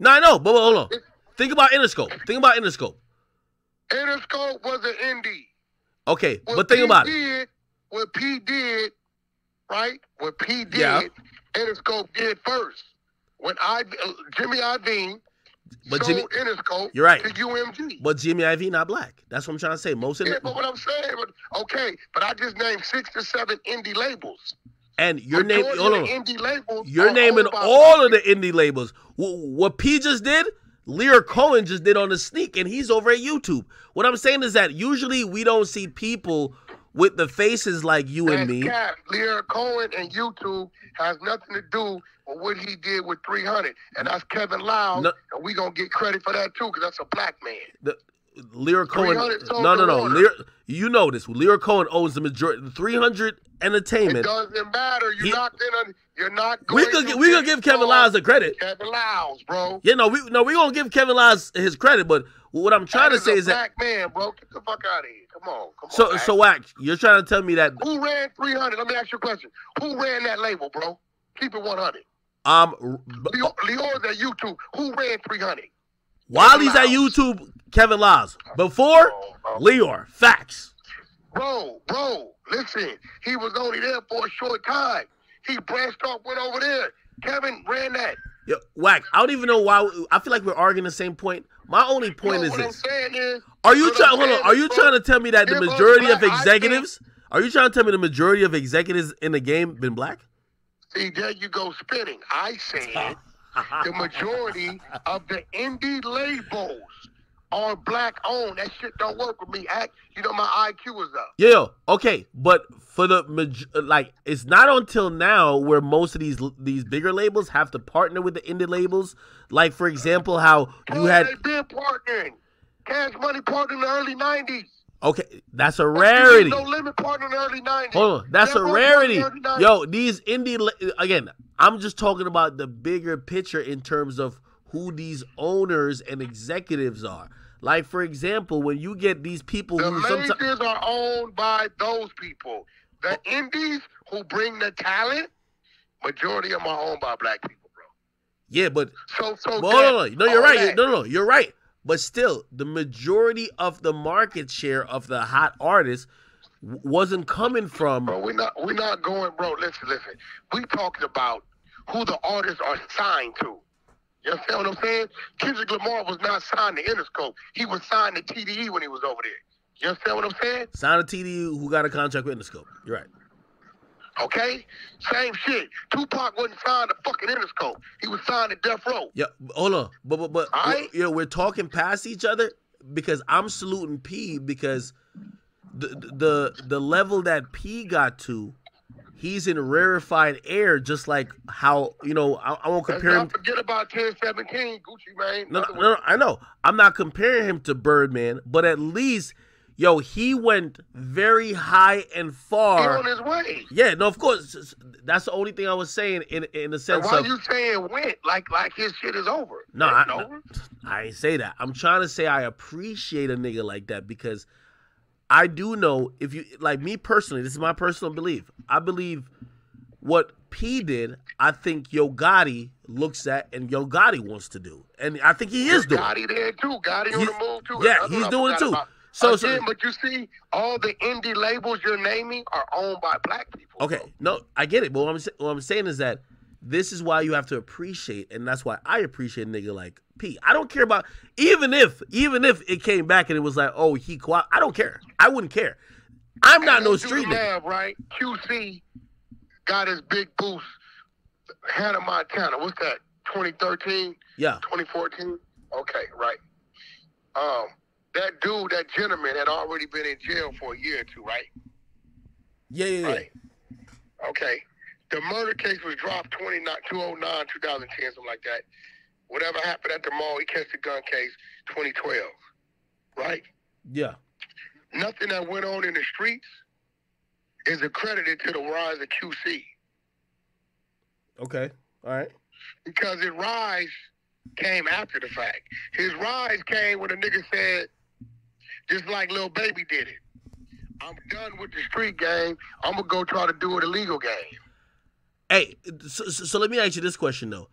No, I know, but hold on. Think about Interscope. Think about Interscope. Interscope was an indie. Okay, What but think P about it. did, What P did, right? What P did, Yeah. Interscope did first. When I uh, Jimmy Iovine But Jimmy- Interscope You're right. to UMG. But Jimmy Ivy not black. That's what I'm trying to say. Most of yeah, but what I'm saying, but okay, but I just named six to seven indie labels. And your name. Majority Hold of on. the indie labels. You're are naming all of the indie labels. What P just did, Lyor Cohen just did on the sneak, and he's over at YouTube. What I'm saying is that usually we don't see people with the faces like you and me. cap. Lyor Cohen and YouTube has nothing to do with what he did with 300, and that's Kevin No- and we gonna get credit for that too, because that's a black man. The, Lyor Cohen. No, no, no. Lyor, you know this. Lyor Cohen owns the majority. 300 entertainment. It doesn't matter. You're He- not gonna. You're not. We going could to we could give Kevin Liles the credit. Kevin Liles, bro. Yeah, no, we no, we gonna give Kevin Liles his credit, but what I'm trying to That say a is that black man, bro. Get the fuck out of here. Come on, come so on. so Act. whack. You're trying to tell me that who ran 300? Let me ask you a question. Who ran that label, bro? Keep it 100. um Leo, Leo's at YouTube. Who ran 300? While he's at YouTube, Kevin Liles. Before Oh, oh. Lyor, facts. Bro, bro, listen. He was only there for a short time. He branched off, went over there. Kevin ran that. Yo, whack. I don't even know why. I feel like we're arguing the same point. My only point is this. Is, Are you trying? Hold on. Are you bro, trying to tell me that the majority of I think- executives? Are you trying to tell me the majority of executives in the game been black? See, there you go spinning. I said the majority of the indie labels are black owned. That shit don't work with me. Act, you know my IQ is up. Yeah, okay, but for the like, it's not until now where most of these these bigger labels have to partner with the indie labels. Like, for example, how you had they been partnering. Cash Money partnered in the early '90s. Okay, that's a rarity. No limit partnered in the early '90s. Hold on, that's a rarity. the Yo, these indie again, I'm just talking about the bigger picture in terms of who these owners and executives are. Like, for example, when you get these people The who sometimes are owned by those people. The indies who bring the talent, majority of them are owned by black people, bro. yeah, but So, so Well, that- no, no, no, you're right. that- no, no, you're right. But still, the majority of the market share of the hot artists wasn't coming from. Bro, we're not we're not going, bro. Listen, listen. We talking about who the artists are signed to. You understand what I'm saying? Kendrick Lamar was not signed to Interscope. He was signed to TDE when he was over there. You understand what I'm saying? Signed to TDE, who got a contract with Interscope. You're right. Okay? Same shit. Tupac wasn't signed to fucking Interscope. He was signed to Death Row. Yeah, hold on, but but but Alright. you know we're talking past each other because I'm saluting P because the the the level that P got to, he's in rarefied air, just like how you know I, I won't Let's compare him. forget about 1017, Gucci Mane. No, no, no, I know. I'm not comparing him to Birdman, but at least, yo, he went very high and far. He on his way. Yeah, no, of course. That's the only thing I was saying in in the sense why of you saying went like like his shit is over? no, I, over. I ain't say that. I'm trying to say I appreciate a nigga like that because I do know if you like me personally. This is my personal belief. I believe what P did. I think Yo Gotti looks at and Yo Gotti wants to do, and I think he is doing. Gotti there too. Gotti on the move too. yeah, he's doing it too. about. So- so- Again, but you see, all the indie labels you're naming are owned by black people. Okay, bro. no, I get it, but what I'm what I'm saying is that this is why you have to appreciate, and that's why I appreciate a nigga like P. I don't care about even if even if it came back and it was like, oh, he qua. I don't care. I wouldn't care. I'm not And no street nigga. right? QC got his big boost. Hannah Montana. What's that? 2013, Yeah, 2014. Okay, right. Um, that dude, that gentleman, had already been in jail for a year or two, right? yeah, yeah, yeah. Right. Okay. The murder case was dropped 29, 2009, 2010, something like that. Whatever happened at the mall, he catch the gun case 2012. Right? yeah. Nothing that went on in the streets is accredited to the rise of QC Okay, all right. because his rise came after the fact. His rise came when a nigga said, just like Lil Baby did it. I'm done with the street game. I'm gonna go try to do it a legal game. Hey, so, so, let me ask you this question though: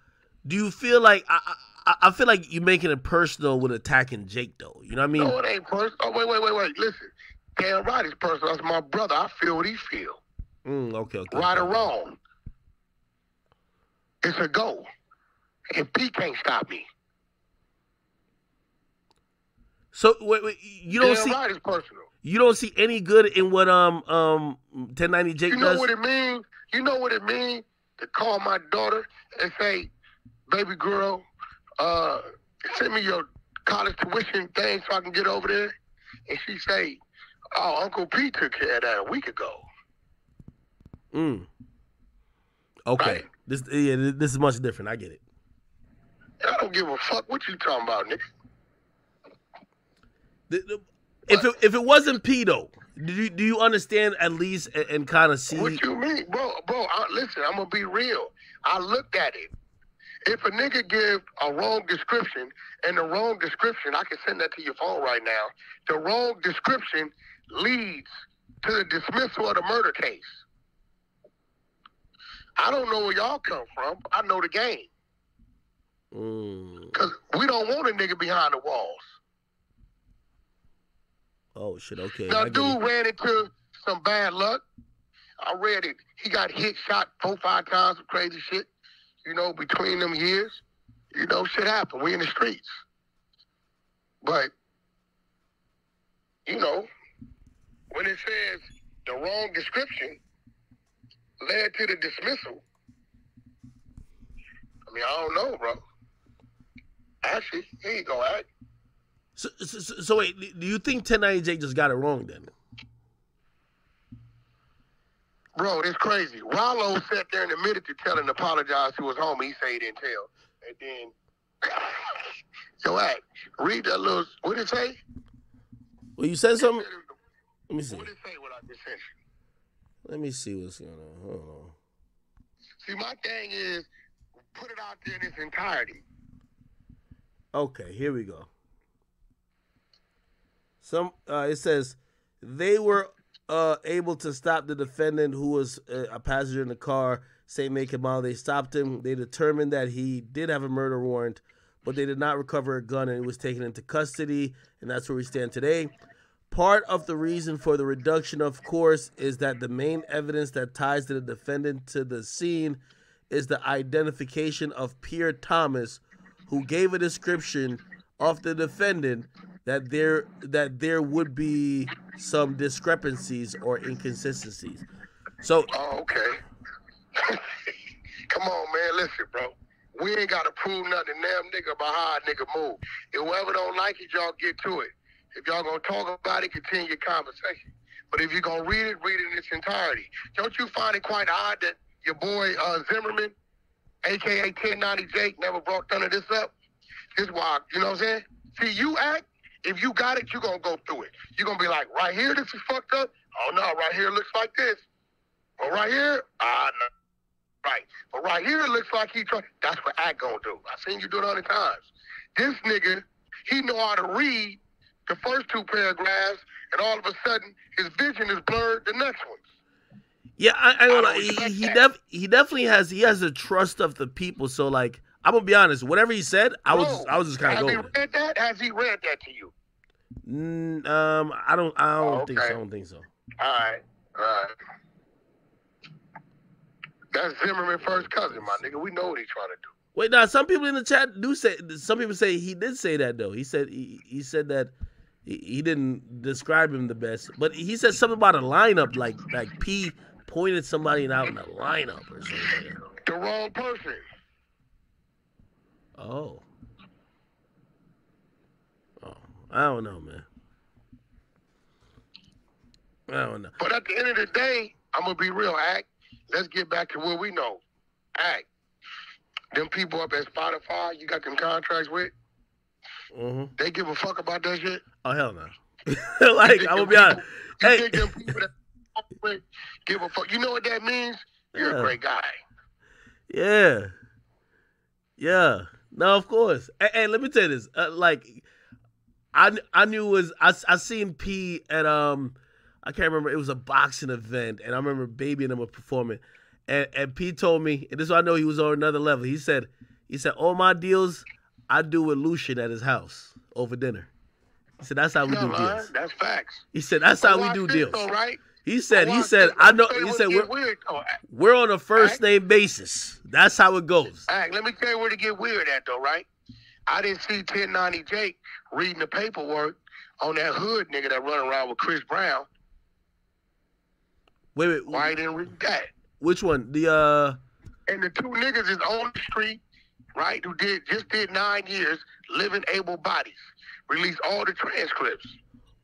Do you feel like I, I, I feel like you're making it personal with attacking Jake, though. You know what I mean? No, it ain't personal. Oh, wait, wait, wait, wait. Listen, damn right, it's personal. That's my brother. I feel what he feel. Mm, okay, okay. Right or wrong, it's a go. And P can't stop me. So wait, wait, you don't damn see right, it's personal. you don't see any good in what um um 1090 Jake You know does. what it means? You know what it means to call my daughter and say, baby girl, uh, send me your college tuition thing so I can get over there. And she say, oh, Uncle P took care of that a week ago. Mm. Okay. Right. This yeah, this is much different. I get it. I don't give a fuck what you talking about, nigga. The- the- if it if it wasn't P though, do you do you understand at least and, and kind of see? What you mean, bro? Bro, I, listen, I'm gonna be real. I looked at it. If a nigga give a wrong description, and the wrong description, I can send that to your phone right now. The wrong description leads to the dismissal of the murder case. I don't know where y'all come from. I know the game. Mm. Cause we don't want a nigga behind the walls. Oh shit. Okay. I dude ran into some bad luck. I read it. He got hit, shot four, five times, some crazy shit. You know, between them years, you know, shit happened. We in the streets. But, you know, when it says the wrong description led to the dismissal, I mean, I don't know, bro. Actually, here you go, Act. So, so- so wait, do you think 1090 Jake just got it wrong then? Bro, it's crazy. Ralo sat there and admitted to telling and apologized to his homie. He said he didn't tell. And then, so act, read that little, what did it say? Well, you said something. Let me see. What did it say what I just sent you? Let me see what's going on. Hold on. See, my thing is, put it out there in its entirety. Okay, here we go. Some uh, it says they were uh, able to stop the defendant who was uh, a passenger in the car, make and model. They stopped him. They determined that he did have a murder warrant, but they did not recover a gun and it was taken into custody, and that's where we stand today. Part of the reason for the reduction, of course, is that the main evidence that ties the defendant to the scene is the identification of Pierre Thomas, who gave a description of the defendant that there that there would be some discrepancies or inconsistencies. So Oh, okay. Come on, man. Listen, bro. We ain't got to prove nothing damn nigga about how nigga move. If whoever don't like it, y'all get to it. If y'all gonna talk about it, continue your conversation. But if you're gonna read it, read it in its entirety. Don't you find it quite odd that your boy uh, Zimmerman, aka 1090 Jake, never brought none of this up? This why, you know what I'm saying? See, you act, if you got it, you're gonna go through it. You're gonna be like, right here, this is fucked up. Oh no, right here looks like this. But right here, ah, no. Right. But right here, it looks like he trying. That's what I gonna do. I seen you do it a hundred times. This nigga, he know how to read the first two paragraphs, and all of a sudden, his vision is blurred. The next ones. yeah, I, I, I don't know. He, he, def, he definitely has he has the trust of the people. So like I'm gonna be honest, whatever he said, I was just, I was just kind of Has he going. read that? Has he read that to you? Mm, um, I don't I don't Oh, think so. I don't think so. All right. All right. That's Zimmerman first cousin, my nigga. We know what he's trying to do. Wait, now some people in the chat do say some people say he did say that though. He said he, he said that he, he didn't describe him the best, but he said something about a lineup like like P pointed somebody out in a lineup or something. The wrong person. Oh. Oh, I don't know, man. I don't know. But at the end of the day, I'm gonna be real, Act. Let's get back to what we know. Act. Them people up at Spotify, you got them contracts with, hmm they give a fuck about that shit. Oh hell no. like I'm gonna be them honest. people- You Hey. them people that with give a fuck? You know what that means? You're Yeah. a great guy. Yeah. Yeah. No, of course. Hey, hey, let me tell you this. Uh, like, I I knew it was I I seen P at um I can't remember it was a boxing event and I remember Baby and him were performing and and P told me and this is why I know he was on another level. He said he said all my deals I do with Lucian at his house over dinner. He said that's how we do man, deals. that's facts. He said that's But how we do deals. Though, right? He said he said. I know. He said we're we're on a first name basis. That's how it goes. Act, let me tell you where to get weird at though, right? I didn't see 1090 Jake reading the paperwork on that hood nigga that run around with Chris Brown. Wait, wait. Why he didn't read that? Which one? The uh. And the two niggas is on the street, right? Who did just did nine years living able bodies. Released all the transcripts.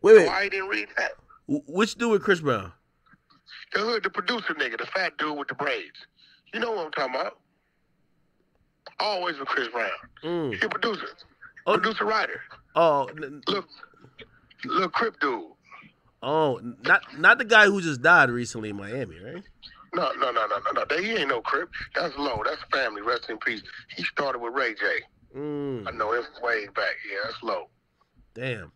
Wait, wait. Why he didn't read that? Wh- Which dude with Chris Brown? The hood, the producer nigga, the fat dude with the braids. You know what I'm talking about? Always with Chris Brown. Mm. He a producer. Oh, Producer writer. oh, Look, little Crip dude. oh, not not the guy who just died recently in Miami, right? No, no, no, no, no, no. He ain't no Crip. That's low. That's family. Rest in peace. He started with Ray J. I Mm, know him way back. Yeah, that's low. damn.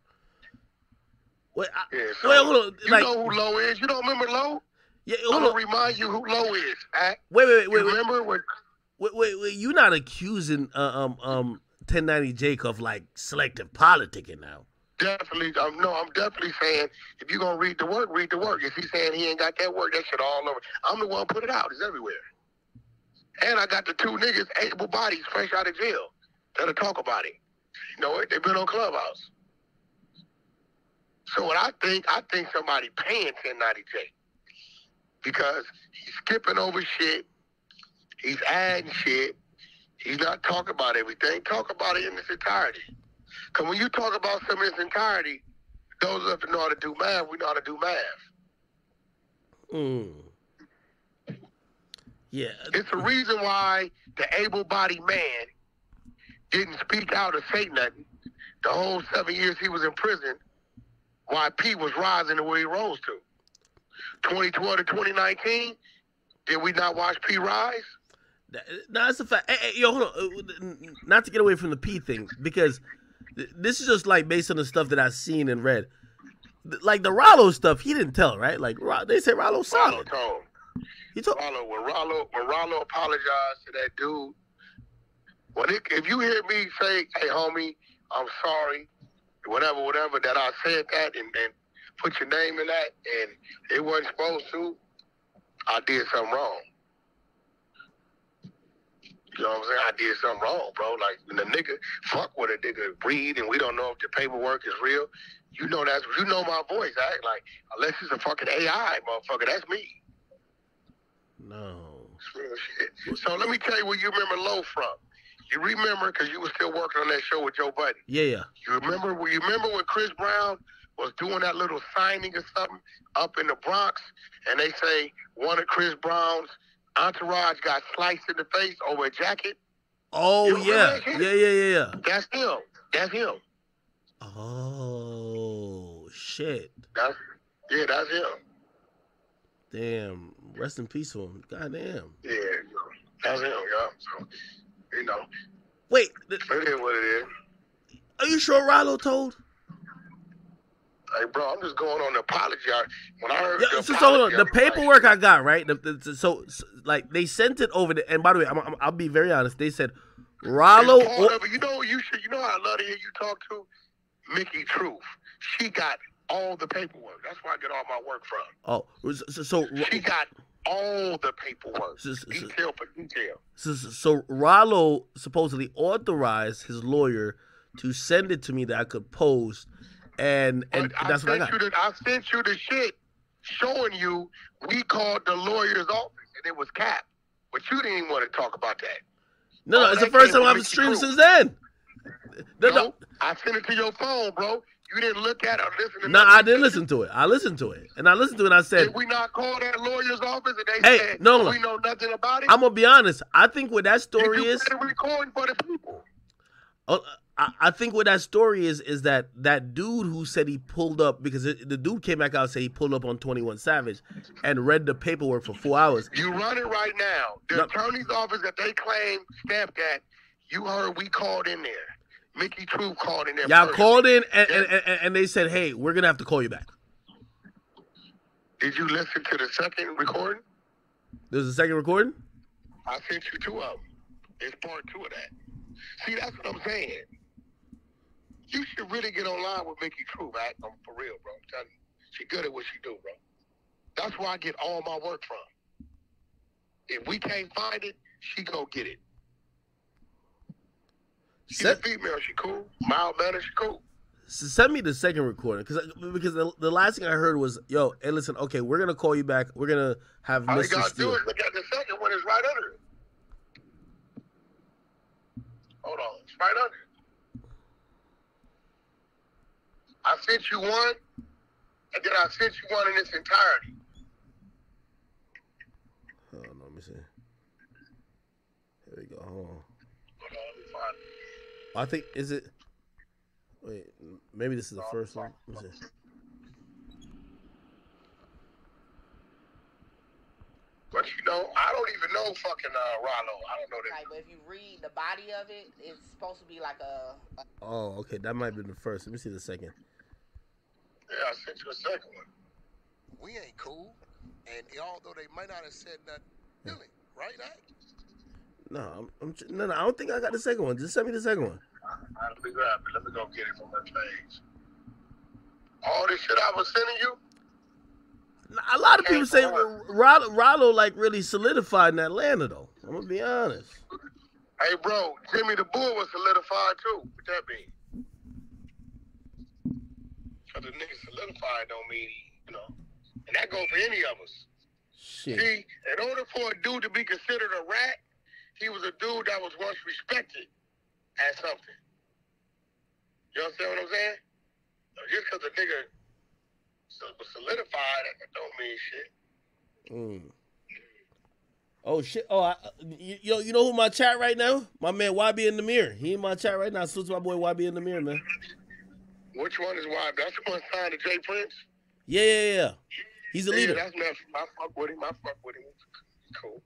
Wait, I, Yeah. So, wait, hold on. you Like, know who Low is? You don't remember Low? yeah, I'm gonna remind you who Low is. Wait, wait, wait, wait, remember when? wait, wait, wait. You not accusing uh, um um 1090 Jake of like selective politicking now? Definitely, um, no, I'm definitely saying if you're gonna read the work, read the work. If he's saying he ain't got that work, that shit all over. I'm the one put it out. It's everywhere. And I got the two niggas, able bodies, fresh out of jail, that'll talk about it. You know what? They've been on Clubhouse. So what I think, I think somebody paying 1090J because he's skipping over shit. He's adding shit. He's not talking about everything. Talk about it in its entirety. Because when you talk about something in its entirety, those of us that know how to do math, we know how to do math. Mm. Yeah. It's the reason why the able-bodied man didn't speak out or say nothing the whole seven years he was in prison. Why P was rising the way he rose to. 2012 to 2019, did we not watch P rise? No, that's a fact. Hey, hey, yo, hold on. Uh, Not to get away from the P thing, because this is just like based on the stuff that I've seen and read. Like the Ralo stuff, he didn't tell, right? Like they said Ralo Ralo solid. told. He told. Ralo, when Ralo, when Ralo apologized to that dude, when it, if you hear me say, "Hey, homie, I'm sorry," whatever, whatever, that I said that and, and put your name in that, and it wasn't supposed to, I did something wrong. You know what I'm saying? I did something wrong, bro. Like the nigga fuck with a nigga breathe, and we don't know if the paperwork is real. You know that's you know my voice. I act like unless it's a fucking AI, motherfucker, that's me. No. It's real shit. So let me tell you where you remember Low from. You remember because you were still working on that show with Joe Budden. Yeah, yeah. You remember? You remember when Chris Brown was doing that little signing or something up in the Bronx, and they say one of Chris Brown's entourage got sliced in the face over a jacket. Oh yeah, yeah, yeah, yeah, yeah. That's him. That's him. Oh shit! That's yeah. That's him. Damn. Rest in peace to him. God damn. Yeah. That's him. Yeah. So you know, Wait, th- it is what it is. are you sure Ralo told? Hey, bro, I'm just going on the apology. I- When I heard Yeah, the so, hold on. the I paperwork I got right. The, the, so, so like they sent it over. And by the way, I'm, I'm, I'll be very honest. They said Ralo. It's part of it. You know, you should. You know, how I love to hear you talk to Mickey Truth. She got all the paperwork. That's where I get all my work from. oh, so so, She got all the paperwork, So- detail for detail. so, so, Ralo supposedly authorized his lawyer to send it to me that I could post, and and But that's I what I got. you the. I sent you the shit showing you we called the lawyer's office and it was cap, but you didn't even want to talk about that. No, no, all it's the first time I've streamed since then. No, no, I sent it to your phone, bro. You didn't look at it or listen to no. I didn't listen to it. I listened to it, and I listened to it. and I said, Did we not call that lawyer's office and they Hey, said no, we know nothing about it? I'm gonna be honest. I think what that story is. recording for the people? Uh, I, I think what that story is is that that dude who said he pulled up because it, the dude came back out and said he pulled up on Twenty One Savage and read the paperwork for four hours. You run it right now. The No. attorney's office that they claim stamped at, you heard we called in there. Mickey Truth called in there. Y'all first. called in and, and, and, and they said, "Hey, we're gonna have to call you back." Did you listen to the second recording? There's a second recording. I sent you two of them. It's part two of that. See, that's what I'm saying. You should really get online with Mickey True, man. I'm for real, bro. I'm telling you. She good at what she do, bro. That's where I get all my work from. If we can't find it, she go get it. She's Set- a female. She cool. Mild manner. She cool. Send me the second recording because uh, because the, the last thing I heard was yo hey listen okay we're gonna call you back we're gonna have All you Mr. gotta do Steele. is look at the second one. It's right under it. Hold on. It's right under it. I sent you one, and then I sent you one in its entirety. Hold on, let me see. Here we go. Hold on. Hold on, let me find it. I think is it. Wait, maybe this is the first one. Let me see. But you know, I don't even know fucking uh, Ralo. I don't know that. Like, but if you read the body of it, it's supposed to be like a. a Oh, okay, that might be the first. Let me see the second. Yeah, I sent you a second one. we ain't cool. And although they might not have said nothing, really, right? Ike? No, I'm, I'm no, no. I don't think I got the second one. Just send me the second one. Right, let me grab it. Let me go get it from her page. All this shit I was sending you, A lot of people say Ralo, Ralo like really solidified in Atlanta though. I'm gonna be honest. Hey, bro, Jimmy the Bull was solidified too. What that mean? Cause the nigga solidified don't mean, you know, and that goes for any of us. Shit. See, in order for a dude to be considered a rat, he was a dude that was once respected as something. You understand what I'm saying? So just cause a nigga was solidified, that don't mean shit. Mm. Oh shit! Oh, I, you, you know who my chat right now? My man YB in the mirror. He in my chat right now. Salute to my boy YB in the mirror, man. Which one is why? That's the one signed to J Prince. Yeah, yeah, yeah. He's a Yeah, leader. that's. I fuck with him. I fuck with him. Cool.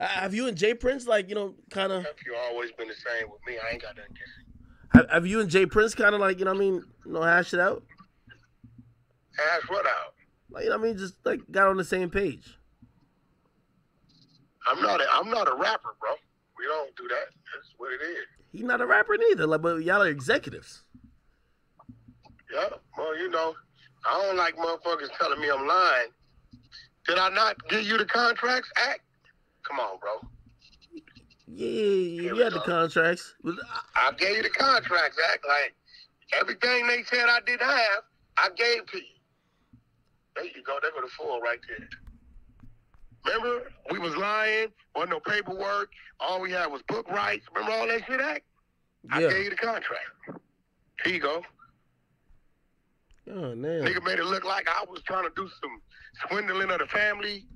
Uh, have you and J Prince like you know kind of? You always been the same with me. I ain't got nothing you. Have, have you and J Prince kind of like you know what I mean? You know, hash it out. Hash what out? Like you know what I mean? Just like got on the same page. I'm not. A, I'm not a rapper, bro. We don't do that. That's what it is. He's not a rapper neither. Like, but y'all are executives. Yeah. Well, you know, I don't like motherfuckers telling me I'm lying. Did I not give you the contracts? Act. Come on, bro. Yeah, you had the contracts. I gave you the contracts. Act like everything they said I didn't have, I gave to you. There you go. There go the four right there. Remember, we was lying. Wasn't no paperwork. All we had was book rights. Remember all that shit, Act? I gave you the contract. Here you go. Oh man. Nigga made it look like I was trying to do some swindling of the family.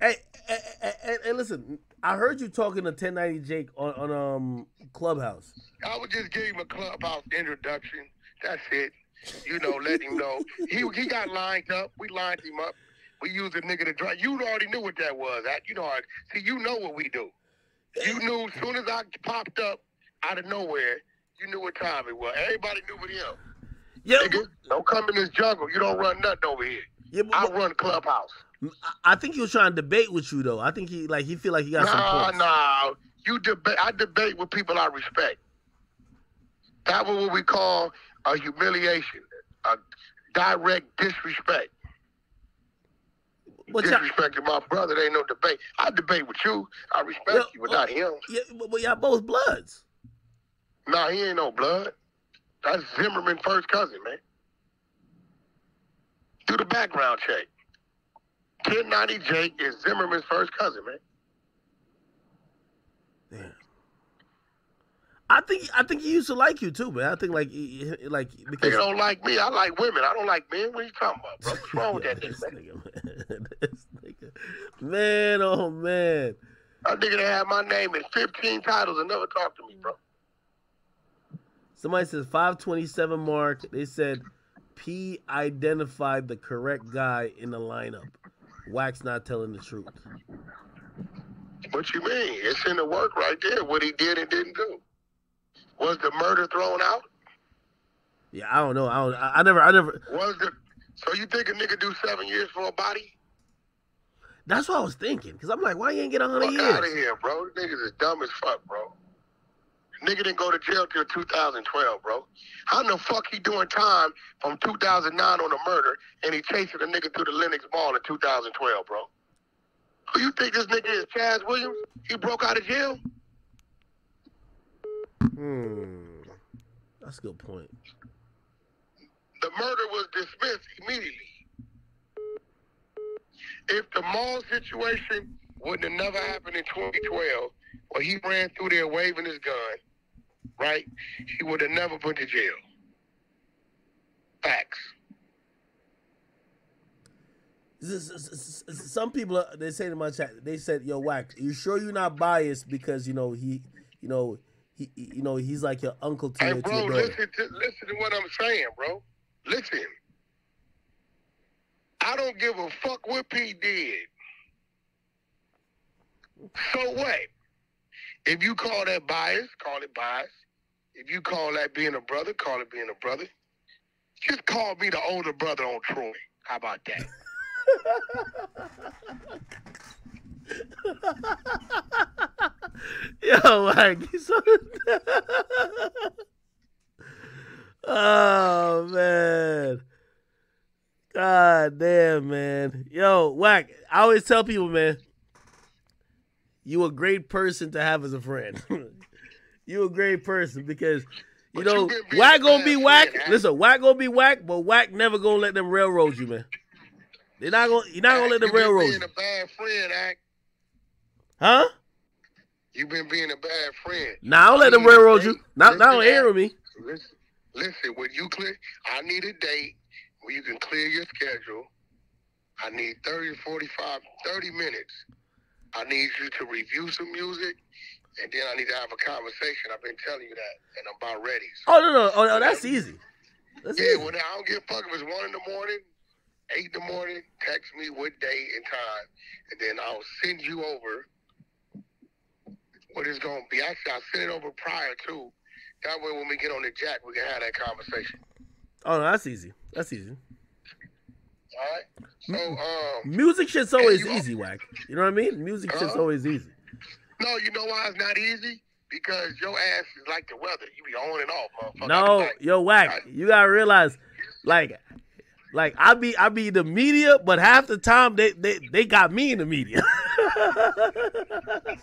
Hey, hey, hey, hey, listen. I heard you talking to 1090 Jake on, on um Clubhouse. I would just give him a clubhouse introduction. That's it. You know, let him know. He he got lined up. We lined him up. We used a nigga to drive. You already knew what that was. That you know. I- See, you know what we do. You knew as soon as I popped up out of nowhere, you knew what time it was. Everybody knew what him. Yeah, Nigga, don't come in this jungle. You don't run nothing over here. yeah but, I run clubhouse. I think he was trying to debate with you though. I think he like he feel like he got some points. nah. You debate. I debate with people I respect. That was what we call a humiliation, a direct disrespect. Y'all, Disrespecting my brother, there ain't no debate. I debate with you. I respect Yeah, you, but not oh, him. yeah, but, but y'all both bloods. Nah, he ain't no blood. That's Zimmerman first cousin, man. Do the background check. 1090 Jake is Zimmerman's first cousin, man. Damn. I think I think he used to like you too, man. I think like he- like because Nigga don't like me. I like women. I don't like men. What are you talking about, bro? What's wrong with that nigga, man? nigga, man. This nigga. Man, oh man. That nigga that had my name in 15 titles and never talked to me, bro. Somebody says 527 mark. They said P identified the correct guy in the lineup. Wax not telling the truth. What you mean? It's in the work right there, what he did and didn't do. Was the murder thrown out? Yeah, I don't know. I don't. I, I never. I never. Was the so you think a nigga do seven years for a body? That's what I was thinking. Cause I'm like, why you ain't get a hundred years? out of here, bro. Niggas is dumb as fuck, bro. Nigga didn't go to jail till 2012, bro. How in the fuck he doing time from 2009 on a murder and he chasing a nigga through the Lenox Mall in 2012, bro? Who you think this nigga is, Chaz Williams? He broke out of jail? Hmm. That's a good point. The murder was dismissed immediately. If the mall situation wouldn't have never happened in 2012, where he ran through there waving his gun, right? He would have never went to jail. Facts. Some people uh, they say in my chat, they said, "Yo, Wax, you sure you're not biased because you know he, you know he, you know he's like your uncle to, Hey, your, to bro, your daughter." listen to listen to what I'm saying, bro. Listen. I don't give a fuck what P did. So what? If you call that bias, call it bias. If you call that being a brother, call it being a brother. Just call me the older brother on Troy. How about that? Yo, like, so- oh man, god damn, man. Yo, whack. I always tell people, man, you a great person to have as a friend. you a great person because you But know you whack gonna be whack. Listen, whack gonna be whack, but whack never gonna let them railroad you, man. They're not gonna. You're not gonna let them railroad you been being a bad friend, Act. huh? You've been being a bad friend. Nah, I don't let them railroad you. Not, not air me. Listen, listen, when you clear, I need a date where you can clear your schedule. I need 30 to 45, 30 minutes. I need you to review some music, and then I need to have a conversation. I've been telling you that, and I'm about ready. So, Oh no no oh no that's easy. That's yeah, easy. when I don't give a fuck if it's 1 in the morning, 8 in the morning, text me what day and time, and then I'll send you over what it's going to be. Actually, I'll send it over prior to. That way, when we get on the jack, we can have that conversation. Oh no, that's easy. That's easy. All right. So, um, Music shit's always easy, whack. You know what I mean? Music shit's Uh-huh. always easy. no, you know why it's not easy? Because your ass is like the weather. You be on and off, motherfucker. No, Like, yo, whack. You gotta realize, like, like I be I be the media, but half the time they they, they got me in the media.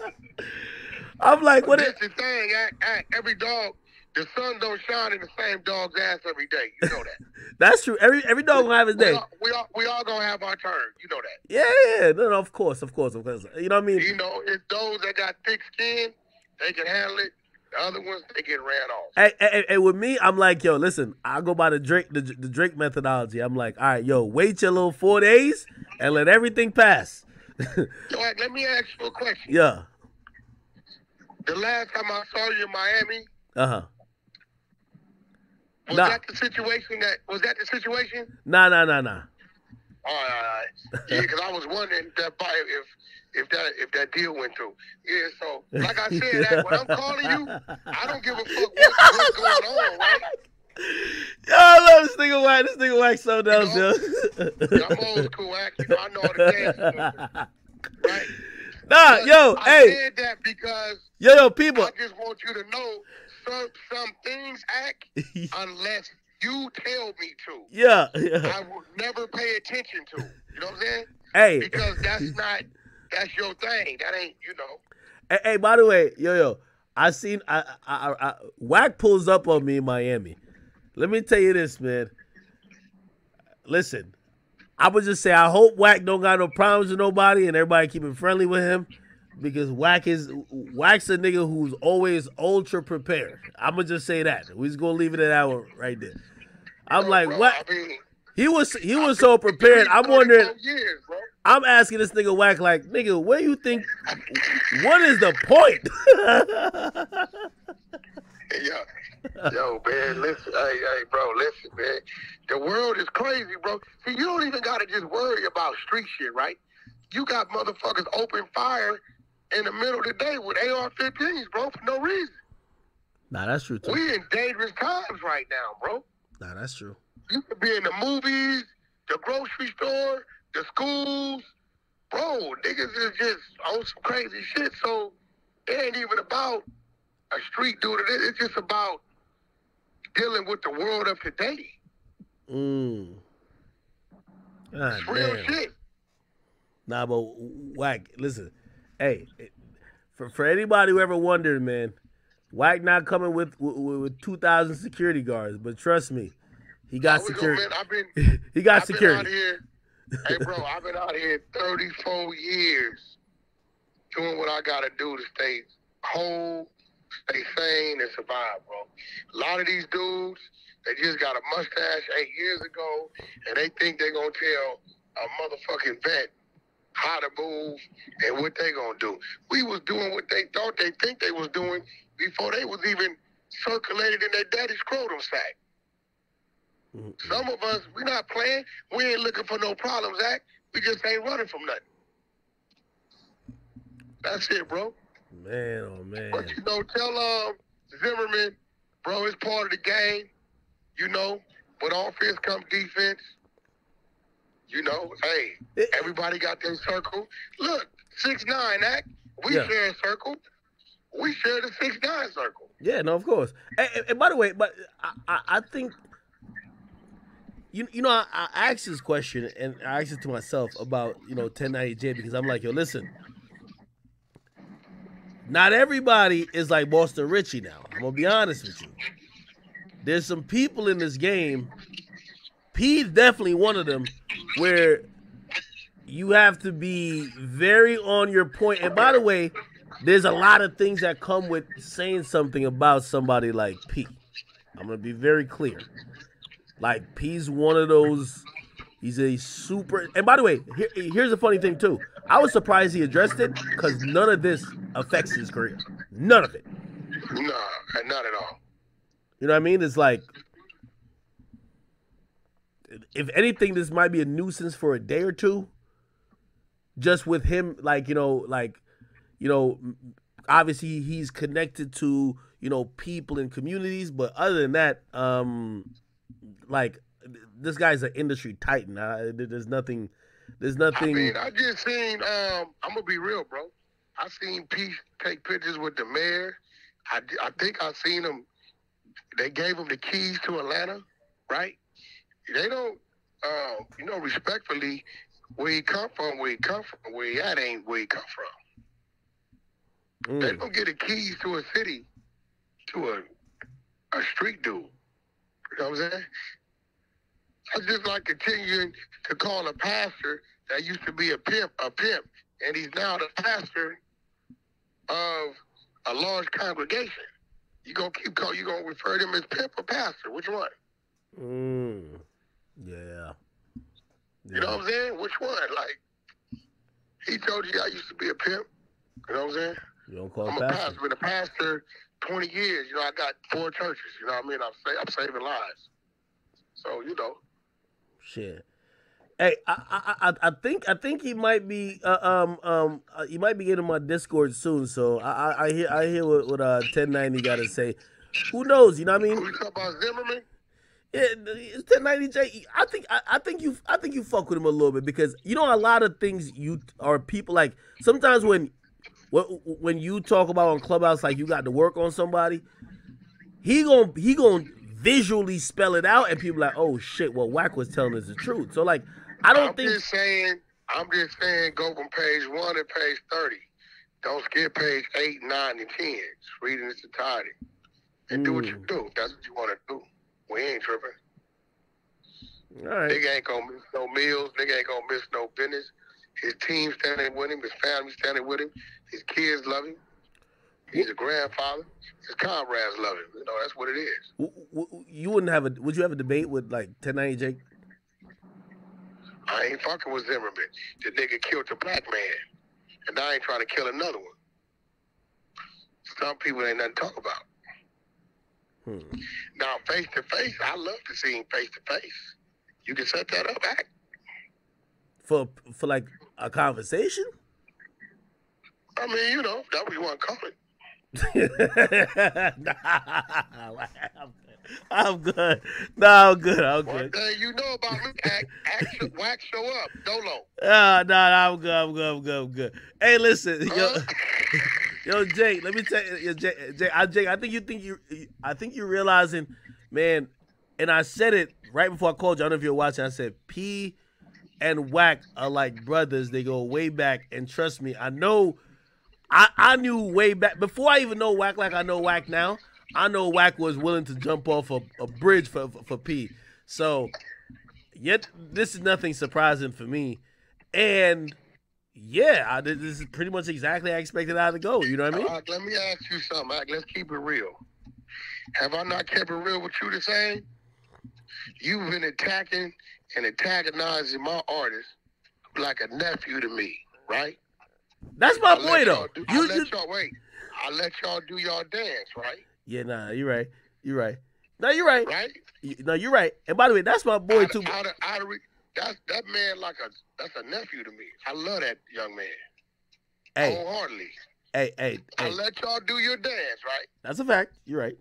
I'm like, what? That's It, the thing. Act, act, every dog, the sun don't shine in the same dog's ass every day. You know that. that's true. Every every dog gonna have his we, day. all, we all we all gonna have our turn. You know that. Yeah, yeah, no, no, of course, of course, of course. You know what I mean? You know, it's those that got thick skin, they can handle it. The other ones, they get ran off. Hey, with me, I'm like, yo, listen, I go by the Drake, the, the Drake methodology. I'm like, all right, yo, wait your little four days and let everything pass. Yo, let me ask you a question. yeah, The last time I saw you in Miami, uh huh. Was Nah. that the situation? That was that the situation? Nah, nah, nah, nah. All right, all right. Yeah, because I was wondering that by if if that if that deal went through. Yeah, so like I said, that, when I'm calling you, I don't give a fuck what, what's going on, right? Yo, I love this nigga Wax. This nigga Wax so know? yo. I'm old school, act. You know, I know all the dance right? nah, But yo, I hey, said that because yo, yo, people. I just want you to know some some things act unless you tell me to. yeah, yeah. I will never pay attention to. You know what I'm saying? Hey, Because that's not that's your thing. That ain't you know. hey, hey, by the way, yo, yo, I seen, I, I, I, I, Wack pulls up on me in Miami. Let me tell you this, man. Listen, I would just say I hope Wack don't got no problems with nobody and everybody keeping friendly with him because Wack is Wack's a nigga who's always ultra prepared. I'm gonna just say that. We're just gonna leave it at that one right there. I'm Yo, like, bro, what? I mean, He was he was so prepared. I'm wondering. Years. I'm asking this nigga Wack like, nigga, where you think? What is the point? Yeah. Yo, man, listen, hey, hey, bro, listen, man. The world is crazy, bro. See, you don't even gotta just worry about street shit, right? You got motherfuckers open fire in the middle of the day with AR-15s, bro, for no reason. nah, that's true too. We in dangerous times right now, bro. Nah, that's true. You could be in the movies, the grocery store, the schools, bro, niggas is just on some crazy shit. So it ain't even about a street dude. It's just about dealing with the world of today. Mm. God It's real damn. shit. Nah, but whack. Listen, hey, for for anybody who ever wondered, man, whack not coming with with, with two thousand security guards, but trust me, he got was security. I've been, he got I've been out security. here. hey, bro, I've been out here 34 years doing what I gotta do to stay whole, stay sane, and survive, bro. A lot of these dudes, they just got a mustache eight years ago, and they think they're gonna tell a motherfucking vet how to move and what they gonna do. We was doing what they thought they think they was doing before they was even circulated in their daddy's scrotum sack. Some of us, we not playing. We ain't looking for no problems, Zach. We just ain't running from nothing. That's it, bro. Man, oh man. But you know, tell um Zimmerman, bro, it's part of the game. You know, with offense comes defense. You know, hey, everybody got their circle. Look, six nine act. We Yeah. share a circle. We share the six nine circle. Yeah, no, of course. And, and- by the way, but I, I, I think you you know I, I asked this question and I asked it to myself about you know 1090J because I'm like, yo, listen, not everybody is like Boston Richey now. I'm gonna be honest with you. There's some people in this game. P's definitely one of them where you have to be very on your point. And by the way, there's a lot of things that come with saying something about somebody like P. I'm gonna be very clear. Like P's one of those. He's a super. And by the way, here, here's a funny thing too. I was surprised he addressed it because none of this affects his career. None of it. Nah, not at all. You know what I mean? It's like, if anything, this might be a nuisance for a day or two. Just with him, like you know, like you know, obviously he's connected to you know people and communities, but other than that, um, like this guy's an industry titan. Uh, there's nothing. There's I nothing. mean, I just seen. Um, I'm gonna be real, bro. I seen Pete take pictures with the mayor. I, I think I seen him. They gave him the keys to Atlanta, right? They don't, uh, you know, respectfully, where he come from, where he come from, where he at ain't where he come from. They Mm, don't get the keys to a city to a a street dude. You know what I'm saying? I just like continuing to call a pastor that used to be a pimp a pimp, and he's now the pastor of a large congregation. You gonna keep call you gonna refer to him as pimp or pastor? Which one? mm, yeah. You know what I'm saying? Which one? Like he told you I used to be a pimp. You know what I'm saying? You don't call I'm a pastor. pastor, been a pastor 20 years. You know, I got four churches. You know what I mean? I'm, sa- I'm saving lives. So, you know, Shit. Hey, I, I I I think I think he might be uh, um um uh, he might be getting my Discord soon. So I I, I hear I hear what, what uh 1090 got to say. Who knows? You know what I we mean? about Zimmerman. Yeah, it's 1090J. I think I, I think you I think you fuck with him a little bit because you know a lot of things you are people like sometimes when when you talk about on Clubhouse like you got to work on somebody, he gon' he gon' visually spell it out and people like oh shit, what Wack was telling is the truth. So like I don't I'm think just saying, I'm just saying, go from page one to page 30. Don't skip page eight, nine, and 10. Just read in its entirety. And do what you Mm. do. That's what you want to do. We ain't tripping. all right. Nigga ain't gonna miss no meals. Nigga ain't gonna miss no business. His team standing with him. His family standing with him. His kids love him. He's a grandfather. His comrades love him. You know, that's what it is. You wouldn't have a would you have a debate with like 1090 Jake? I ain't fucking with Zimmerman. The nigga killed a black man. And I ain't trying to kill another one. Some people ain't nothing to talk about. Hmm. Now, face to face, I love to see him face to face. You can set that up, act. For for like a conversation? I mean, you know, that's what you want to call it. nah, I'm good. No, I'm good. I'm One good. day you know about me. Act, act, wax show up. Dolo. Ah, no, no, I'm good. I'm good. I'm good. I'm good. Hey, listen, Huh? yo, Jake. Let me tell you, Jake, Jake, I, Jake. I think you think you, I think you're realizing, man. And I said it right before I called you. I don't know if you're watching. I said P and Whack are like brothers. They go way back. And trust me, I know. I I knew way back before I even know Whack like I know Whack now. I know Whack was willing to jump off a, a bridge for, for for P. So yet this is nothing surprising for me. And yeah, I, this is pretty much exactly how I expected how to go. You know what I mean? Right, let me ask you something. Ak. Let's keep it real. Have I not kept it real with you the same? You've been attacking and antagonizing my artist like a nephew to me, right? That's my I boy let though. I You, let you, y'all wait. I let y'all do y'all dance, right? yeah, nah, you're right. You're right. No, you're right. Right? No, you're right. And by the way, that's my boy Out too. of- out of- out of that's that man like a that's a nephew to me. I love that young man Hey, wholeheartedly. hey, hey, I hey. let y'all do your dance, right? That's a fact. You're right.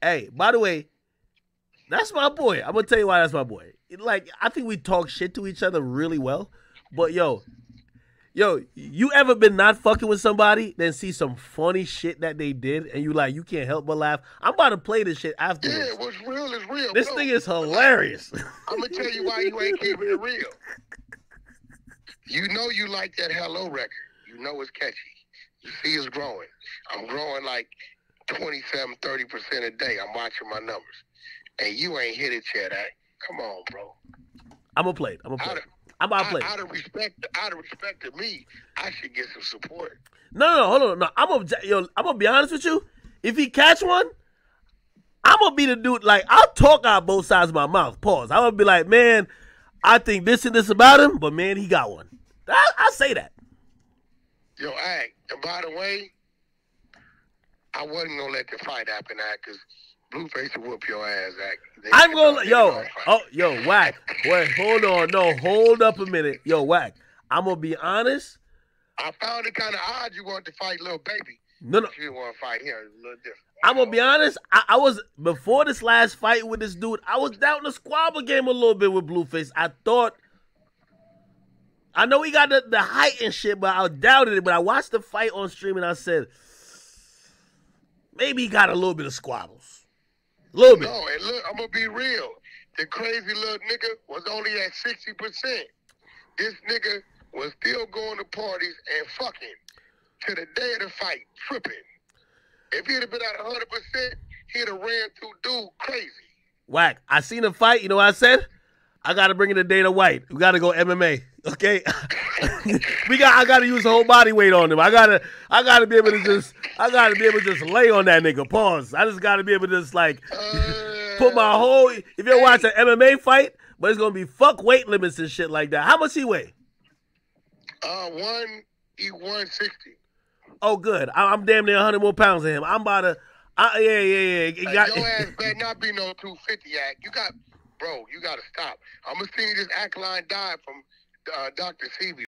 Hey, by the way, that's my boy. I'm gonna tell you why that's my boy. Like, I think we talk shit to each other really well. But yo, yo, you ever been not fucking with somebody, then see some funny shit that they did, and you like you can't help but laugh? I'm about to play this shit after. Yeah, what's real is real. This thing is hilarious. I'm gonna tell you why you ain't keeping it real. You know you like that Hello record. You know it's catchy. You see it's growing. I'm growing like 27, 30 percent a day. I'm watching my numbers, and you ain't hit it yet. Eh? Come on, bro. I'm gonna play it. I'm gonna play it. I'm about to out, play out of respect, out of respect to me, I should get some support. No, no, no, hold on. No, I'm gonna yo, I'm gonna be honest with you. If he catch one, I'm gonna be the dude. Like I'll talk out both sides of my mouth. Pause. I'm gonna be like, man, I think this and this about him, but man, he got one. I, I say that. Yo, Ak. And by the way, I wasn't gonna let the fight happen, Ak, because Blueface will whoop your ass. They- I'm gonna yo, oh yo, Wack. Wait, hold on, no, hold up a minute, yo, Wack. I'm gonna be honest. I found it kind of odd you wanted to fight little baby. No, no, you want to fight him, a little different. I'm gonna be honest. I, I was before this last fight with this dude. I was down the squabble game a little bit with Blueface. I thought. I know he got the, the height and shit, but I doubted it. But I watched the fight on stream and I said, maybe he got a little bit of squabbles, little bit. No, and look, I'm gonna be real. The crazy little nigga was only at sixty percent. This nigga was still going to parties and fucking to the day of the fight, tripping. If he'd have been at hundred percent, he'd have ran through dude crazy. Wack. I seen him fight. You know what I said? I gotta bring in the Dana White. We gotta go MMA. Okay. we got. I gotta use the whole body weight on him. I gotta. I gotta be able to just. I gotta be able to just lay on that nigga. Pause. I just gotta be able to just like put my whole. If you're watching an MMA fight, but it's gonna be fuck weight limits and shit like that. How much he weigh? uh one he one sixty. Oh, good. I, I'm damn near 100 more pounds than him. I'm about to. I, yeah, yeah, yeah. Got- your ass better not be no 250 Ak. You got, bro, you got to stop. I'm going to see this Alkaline diet from uh, Uh, Dr. Sebi.